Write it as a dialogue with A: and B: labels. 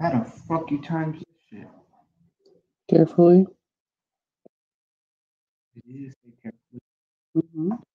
A: How the fuck you times this shit?
B: Carefully.
A: It is carefully.
B: Mm-hmm.